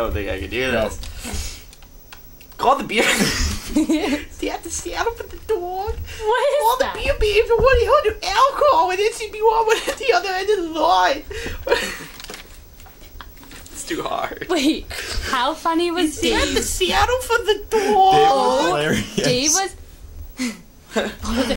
I don't think I can do this. Call the beer. See, I have to saddle for the dog. What is Call the beer, beer for and one hundred alcohol, and then she'd be one at the other end of the line. it's too hard. Wait, how funny was See, I had to saddle for the door. dog. was. Dave was.